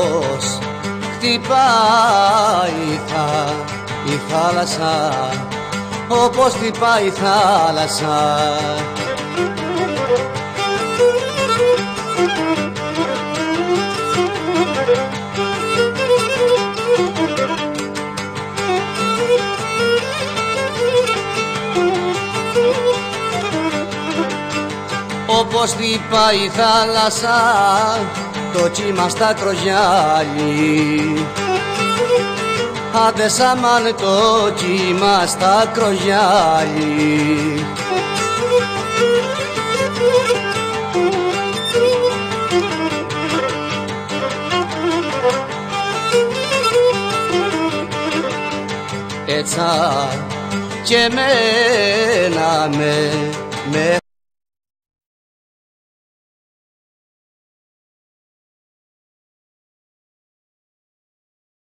Όπως χτυπάει θα, η θάλασσα Όπως χτυπάει η θάλασσα Όπως χτυπάει η θάλασσα το κύμα στα κρογιάλι Άντε σαμάν το κύμα στα κρογιάλι Έτσα και μένα με, με